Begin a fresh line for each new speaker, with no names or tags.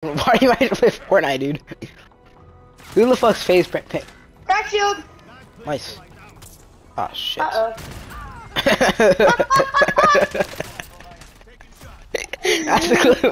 Why do you have to play Fortnite, dude? Who the fuck's face print? Pick?
Crack shield.
Nice. Oh shit.
Uh oh.
That's the clue.